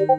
you